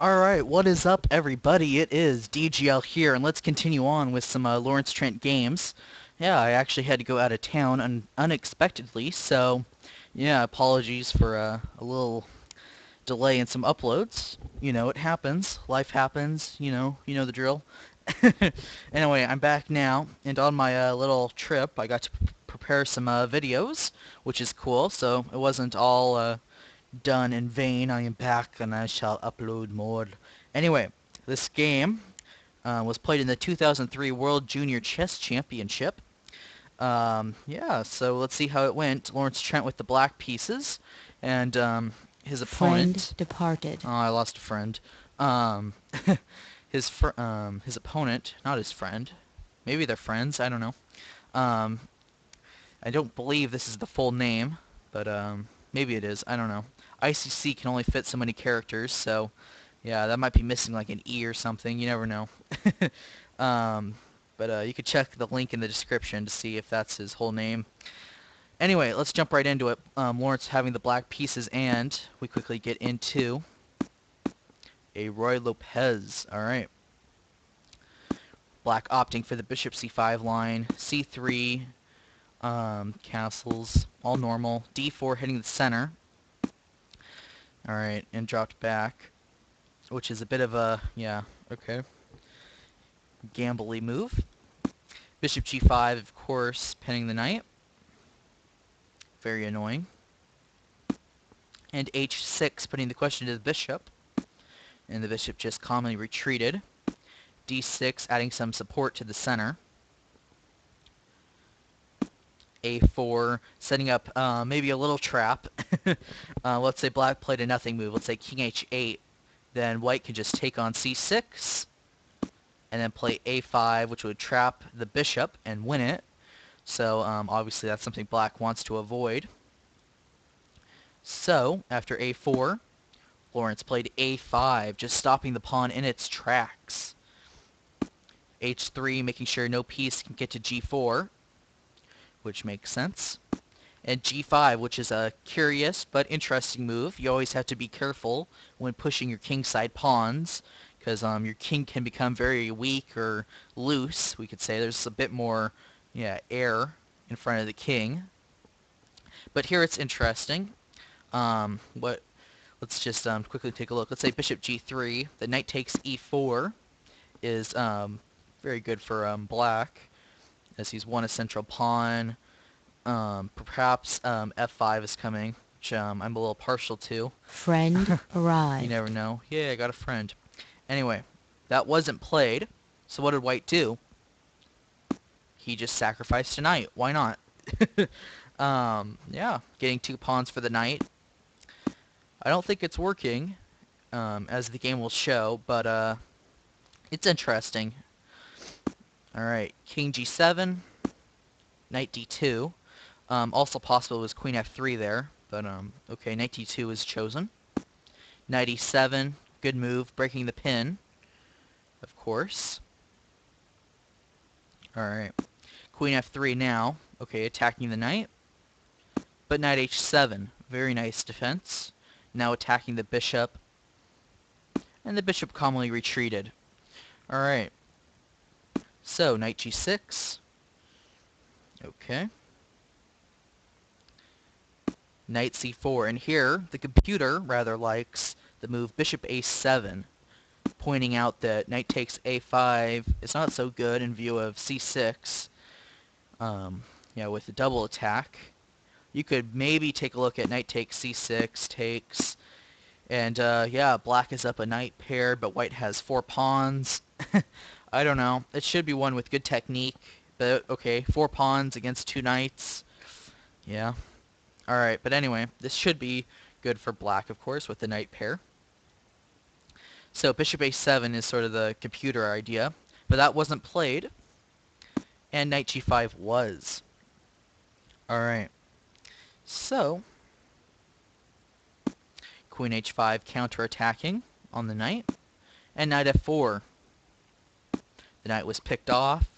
Alright, what is up everybody? It is DGL here, and let's continue on with some uh, Lawrence Trent games. Yeah, I actually had to go out of town un unexpectedly, so yeah, apologies for uh, a little delay in some uploads. You know, it happens. Life happens, you know, you know the drill. anyway, I'm back now, and on my uh, little trip, I got to prepare some uh, videos, which is cool, so it wasn't all uh, done in vain. I am back and I shall upload more. Anyway, this game uh, was played in the 2003 World Junior Chess Championship. Um, yeah, so let's see how it went. Lawrence Trent with the black pieces, and um, his opponent... Friend departed. Oh, I lost a friend. Um, his fr um, his opponent, not his friend. Maybe they're friends. I don't know. Um, I don't believe this is the full name, but um, maybe it is. I don't know. ICC can only fit so many characters, so yeah, that might be missing like an E or something. You never know. um, but uh, you could check the link in the description to see if that's his whole name. Anyway, let's jump right into it. Um, Lawrence having the black pieces, and we quickly get into a Ruy Lopez. All right. Black opting for the bishop c5 line, c3, um, castles, all normal. d4 hitting the center. Alright, and dropped back. Which is a bit of a, yeah, okay. Gambly move. Bishop g5, of course, pinning the knight. Very annoying. And h6, putting the question to the bishop. And the bishop just calmly retreated. d6, adding some support to the center a4, setting up uh, maybe a little trap. uh, let's say black played a nothing move. Let's say king h8. Then white can just take on c6. And then play a5, which would trap the bishop and win it. So um, obviously that's something black wants to avoid. So, after a4, Lawrence played a5, just stopping the pawn in its tracks. h3, making sure no piece can get to g4 which makes sense. And g5, which is a curious but interesting move. You always have to be careful when pushing your kingside pawns, because um, your king can become very weak or loose, we could say. There's a bit more yeah, air in front of the king. But here it's interesting. Um, what? Let's just um, quickly take a look. Let's say bishop g3. The knight takes e4 is um, very good for um, black as he's won a central pawn. Um, perhaps um, f5 is coming, which um, I'm a little partial to. Friend arrived. You never know. Yeah, I got a friend. Anyway, that wasn't played. So what did white do? He just sacrificed a knight. Why not? um, yeah, getting two pawns for the knight. I don't think it's working, um, as the game will show, but uh, it's interesting. Alright, king g7, knight d2. Um, also possible was queen f3 there, but um, okay, knight d2 is chosen. Knight e7, good move, breaking the pin, of course. Alright, queen f3 now, okay, attacking the knight. But knight h7, very nice defense. Now attacking the bishop. And the bishop calmly retreated. Alright. So, knight g6. Okay. Knight c4. And here, the computer rather likes the move bishop a7, pointing out that knight takes a5 is not so good in view of c6. Um, yeah, with the double attack. You could maybe take a look at knight takes c6, takes, and uh, yeah, black is up a knight pair, but white has four pawns. I don't know. It should be won with good technique. But, okay, four pawns against two knights. Yeah. Alright, but anyway, this should be good for black, of course, with the knight pair. So bishop a7 is sort of the computer idea. But that wasn't played. And knight g5 was. Alright. So, queen h5 counterattacking on the knight. And knight f4 the knight was picked off.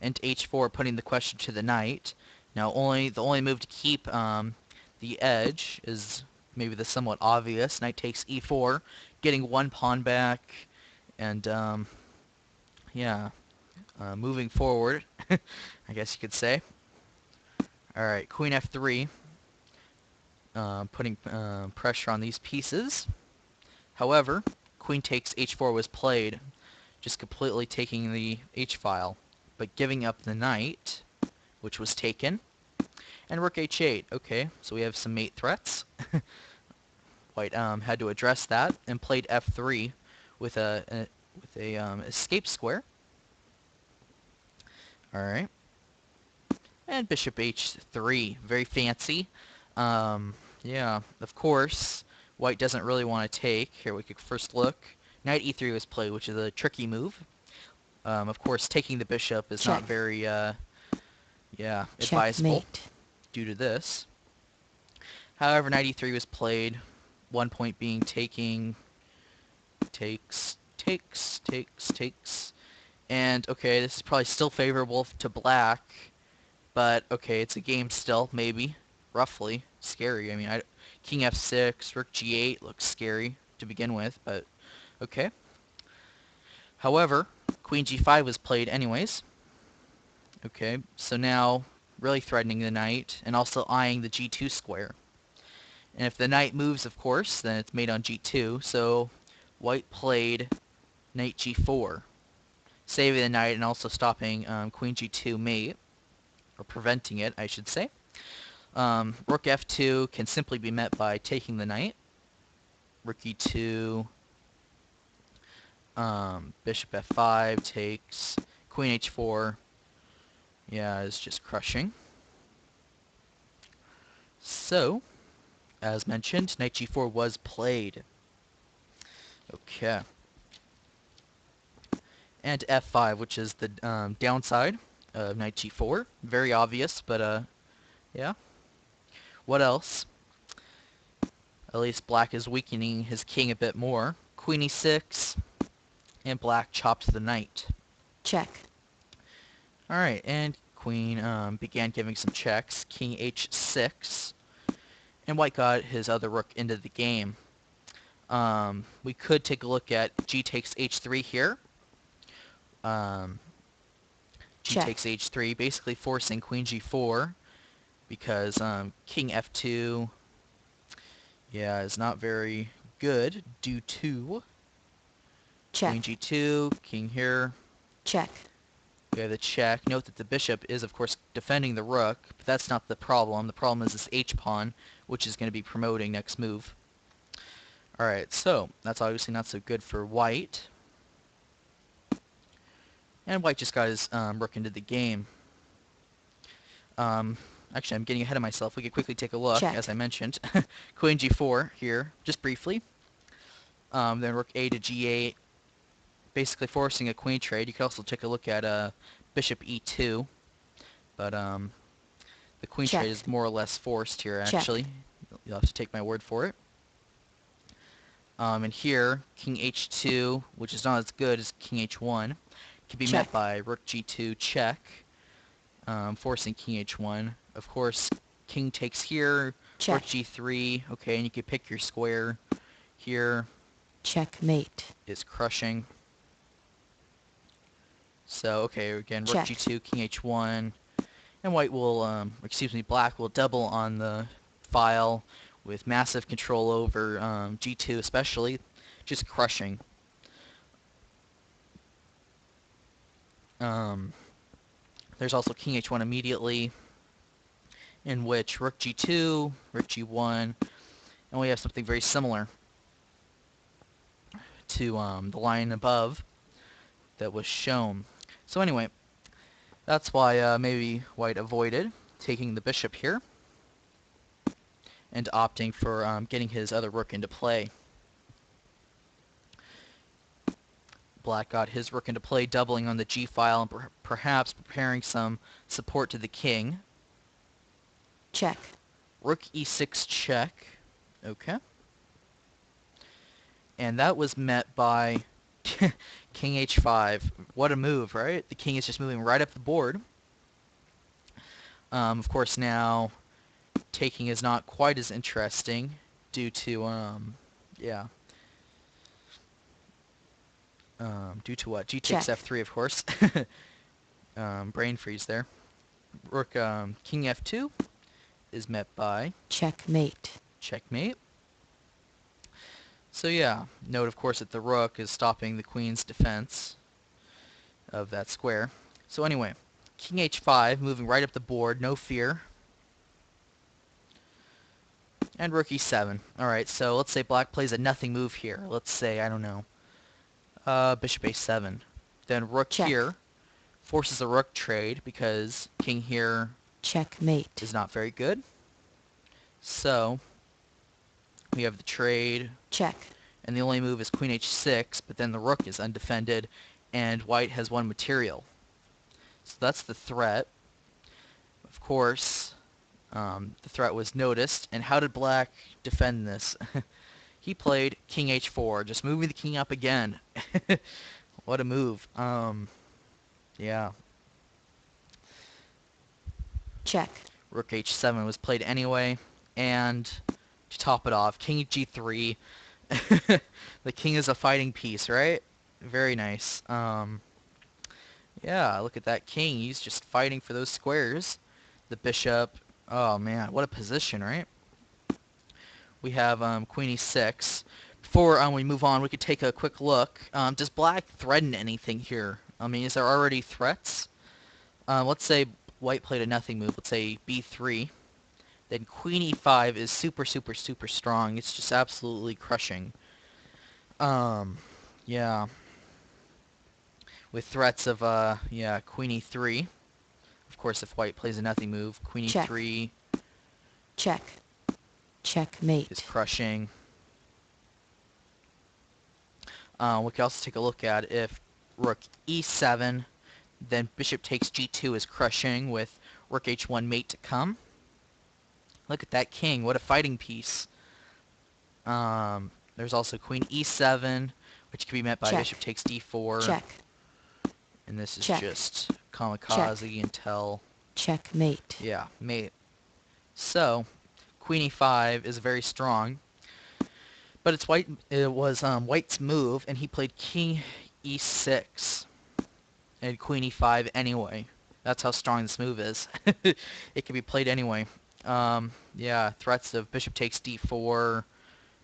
And h4 putting the question to the knight. Now only the only move to keep um, the edge is maybe the somewhat obvious. Knight takes e4, getting one pawn back, and um, yeah, uh, moving forward, I guess you could say. All right, queen f3, uh, putting uh, pressure on these pieces. However, queen takes h4 was played, just completely taking the h-file, but giving up the knight, which was taken. And rook h8. Okay, so we have some mate threats. White um, had to address that and played f3 with a, a with a um, escape square. All right. And bishop h3, very fancy. Um, yeah, of course, white doesn't really want to take. Here we could first look. Knight e3 was played, which is a tricky move. Um, of course, taking the bishop is Check. not very, uh, yeah, advisable Checkmate. due to this. However, knight e3 was played, one point being taking, takes, takes, takes, takes. And, okay, this is probably still favorable to black, but, okay, it's a game still, maybe, roughly. Scary, I mean, I, king f6, rook g8 looks scary to begin with, but, okay. However, queen g5 was played anyways. Okay, so now really threatening the knight, and also eyeing the g2 square. And if the knight moves, of course, then it's made on g2, so white played knight g4, saving the knight and also stopping um, queen g2 mate, or preventing it, I should say. Um, rook f2 can simply be met by taking the knight. Rook e2, um, bishop f5 takes, queen h4, yeah, is just crushing. So, as mentioned, knight g4 was played. Okay. And f5, which is the um, downside of knight g4. Very obvious, but uh, yeah. What else? At least black is weakening his king a bit more. Queen e6, and black chopped the knight. Check. Alright, and queen um, began giving some checks. King h6. And white got his other rook into the game. Um, we could take a look at g takes h3 here. Um, g Check. takes h3, basically forcing queen g4 because um, king f2, yeah, is not very good due to Check. queen g2, king here, Check. we have the check. Note that the bishop is, of course, defending the rook, but that's not the problem. The problem is this h-pawn, which is going to be promoting next move. Alright, so, that's obviously not so good for white. And white just got his um, rook into the game. Um, actually, I'm getting ahead of myself. We could quickly take a look, Check. as I mentioned. Queen g4 here, just briefly. Um, then rook a to g8, basically forcing a queen trade. You could also take a look at uh, bishop e2, but um, the queen Check. trade is more or less forced here, Check. actually. You'll have to take my word for it. Um, and here, king h2, which is not as good as king h1, can be Check. met by rook g2 check, um, forcing king h1. Of course, king takes here, rook g3, okay, and you can pick your square here Checkmate. is crushing. So, okay, again, rook Check. g2, king h1, and white will, um, excuse me, black will double on the file with massive control over um, g2 especially, just crushing. Um, there's also king h1 immediately, in which rook g2, rook g1, and we have something very similar to um, the line above that was shown. So anyway, that's why uh, maybe white avoided taking the bishop here and opting for um, getting his other rook into play. Black got his rook into play, doubling on the g-file and per perhaps preparing some support to the king. Check. Rook e6 check. Okay. And that was met by king h5. What a move, right? The king is just moving right up the board. Um, of course, now taking is not quite as interesting due to, um, yeah. Um, due to what? G takes Check. f3, of course. um, brain freeze there. Rook um, king f2 is met by checkmate, checkmate. So yeah, note of course that the rook is stopping the queen's defense of that square. So anyway, king h5, moving right up the board, no fear. And rook e7. Alright, so let's say black plays a nothing move here. Let's say, I don't know, uh, bishop a7. Then rook Check. here forces a rook trade because king here checkmate, is not very good. So, we have the trade, check, and the only move is queen h6, but then the rook is undefended, and white has won material. So that's the threat. Of course, um, the threat was noticed, and how did black defend this? he played king h4, just moving the king up again. what a move. Um, yeah. check, Rook h7 was played anyway, and to top it off, king g3. the king is a fighting piece, right? Very nice. Um, yeah, look at that king. He's just fighting for those squares. The bishop. Oh man, what a position, right? We have um, queen e6. Before um, we move on, we could take a quick look. Um, does black threaten anything here? I mean, is there already threats? Uh, let's say white played a nothing move. Let's say b3. Then queen e5 is super, super, super strong. It's just absolutely crushing. Um, yeah. With threats of, uh, yeah, queen e3. Of course, if white plays a nothing move, queen Check. e3 check, checkmate, is crushing. Uh, we can also take a look at if rook e7, then bishop takes g2 is crushing with rook h1 mate to come. Look at that king, what a fighting piece. Um, there's also queen e7, which can be met by Check. bishop takes d4. check, And this is Check. just kamikaze until, checkmate, yeah, mate. So, queen e5 is very strong. But it's white. It was um, White's move, and he played king e6 and queen e5 anyway. That's how strong this move is. it can be played anyway. Um, yeah, threats of bishop takes d4,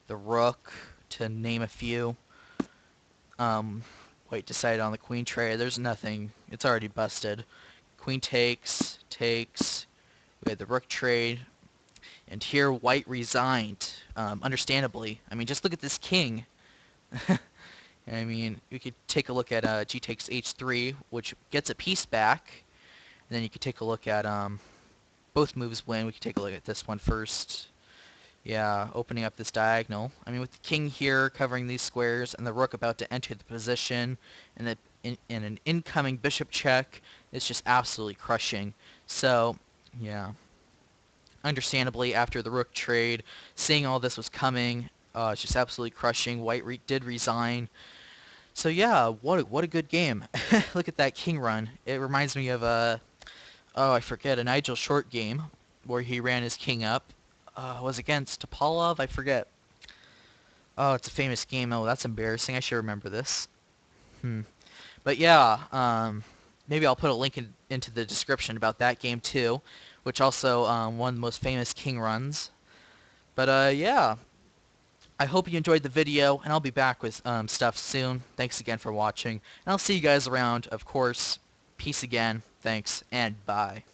the rook, to name a few. Um, White decided on the queen trade. There's nothing. It's already busted. Queen takes, takes. We had the rook trade. And here White resigned, um, understandably. I mean, just look at this king. I mean, we could take a look at uh, g takes h3, which gets a piece back. And then you could take a look at um, both moves win. We can take a look at this one first. Yeah, opening up this diagonal. I mean, with the king here covering these squares and the rook about to enter the position and, the, in, in an incoming bishop check, it's just absolutely crushing. So, yeah. Understandably, after the rook trade, seeing all this was coming, uh, it's just absolutely crushing. White re did resign. So yeah, what a, what a good game. Look at that king run. It reminds me of a, oh I forget, a Nigel Short game where he ran his king up. Uh, was against Topalov, I forget. Oh, it's a famous game. Oh, that's embarrassing. I should remember this. Hmm. But yeah, um, maybe I'll put a link in, into the description about that game too, which also um, one of the most famous king runs. But uh, yeah, I hope you enjoyed the video, and I'll be back with um, stuff soon. Thanks again for watching, and I'll see you guys around, of course. Peace again, thanks, and bye.